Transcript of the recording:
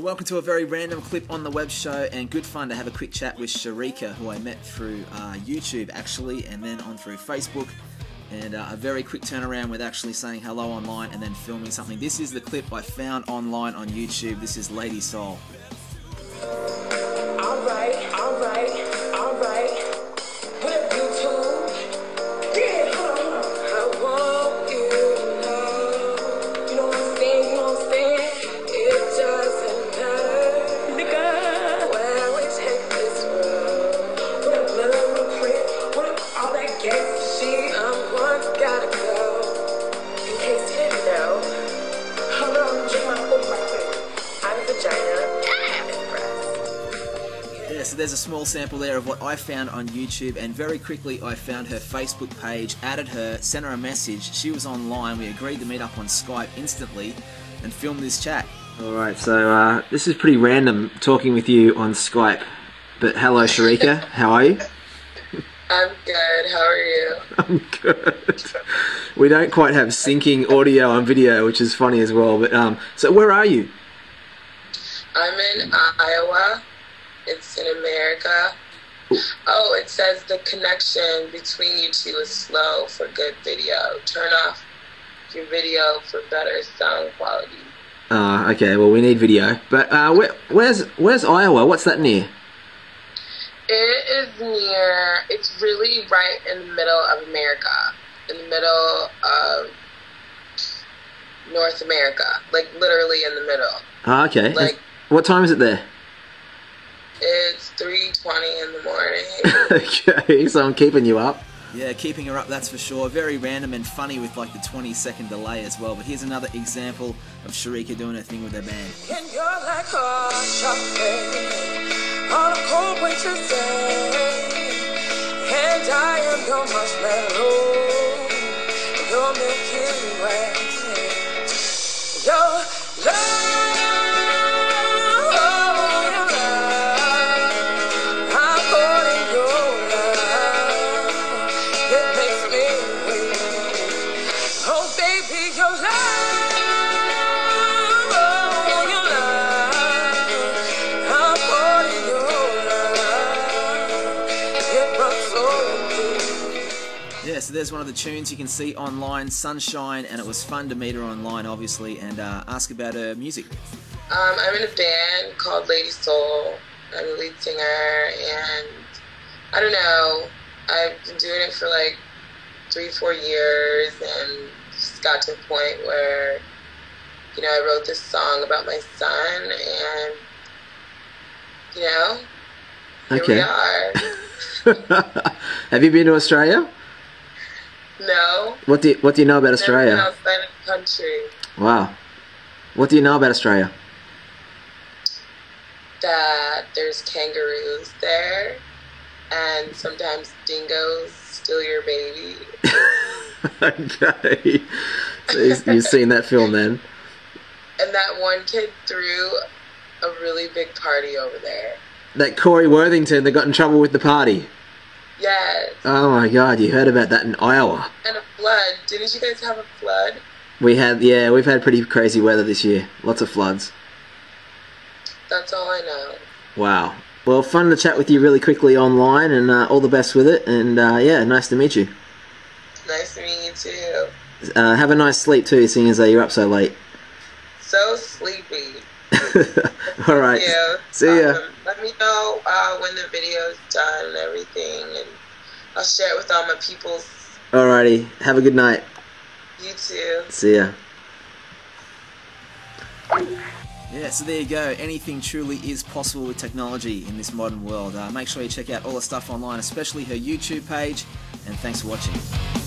Well, welcome to a very random clip on the web show, and good fun to have a quick chat with Sharika, who I met through uh, YouTube actually, and then on through Facebook. And uh, a very quick turnaround with actually saying hello online and then filming something. This is the clip I found online on YouTube. This is Lady Soal. So there's a small sample there of what I found on YouTube, and very quickly I found her Facebook page, added her, sent her a message. She was online. We agreed to meet up on Skype instantly and film this chat. All right, so uh, this is pretty random talking with you on Skype. But hello, Sharika. How are you? I'm good. How are you? I'm good. We don't quite have syncing audio and video, which is funny as well. But um, so where are you? I'm in Iowa. It's in America. Oh, it says the connection between you two is slow for good video. Turn off your video for better sound quality. Uh, okay, well we need video. But uh, where, where's where's Iowa? What's that near? It is near, it's really right in the middle of America. In the middle of North America. Like literally in the middle. Ah, okay. Like- what time is it there? It's 3.20 in the morning. okay, so I'm keeping you up. Yeah, keeping her up, that's for sure. Very random and funny with like the 20 second delay as well. But here's another example of Sharika doing her thing with her band. And you're like a chocolate on a cold winter's day. And I am your marshmallow, Yeah, so there's one of the tunes you can see online, Sunshine, and it was fun to meet her online, obviously, and uh, ask about her music. Um, I'm in a band called Lady Soal. I'm the lead singer, and I don't know. I've been doing it for like three, four years, and just got to a point where, you know, I wrote this song about my son, and you know, here we Okay. are. Have you been to Australia? No, What do you, What do you know about never been Australia? outside of the country. Wow. What do you know about Australia? That there's kangaroos there, and sometimes dingoes steal your baby. okay. You've seen that film then? And that one kid threw a really big party over there. That Corey Worthington that got in trouble with the party. Yes. Oh my god, you heard about that in Iowa. And a flood. Didn't you guys have a flood? We had, yeah, we've had pretty crazy weather this year. Lots of floods. That's all I know. Wow. Well, fun to chat with you really quickly online and uh, all the best with it. And uh, yeah, nice to meet you. Nice to meet you too. Uh, have a nice sleep too, seeing as though you're up so late. So sleepy. all right. Yeah. See ya. Um, let me know uh, when the video's done and everything, and I'll share it with all my peoples. Alrighty. Have a good night. You too. See ya. Yeah, so there you go. Anything truly is possible with technology in this modern world. Uh, make sure you check out all the stuff online, especially her YouTube page, and thanks for watching.